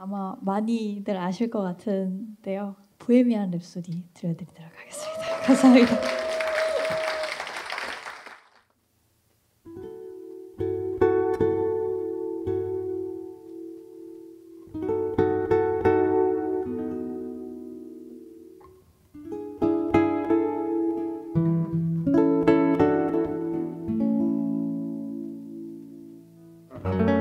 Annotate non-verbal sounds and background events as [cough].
아마 많이들 아실 것 같은데요. 보헤미안 랩소디 들려드리도록 하겠습니다. [laughs] 감사합니다. thank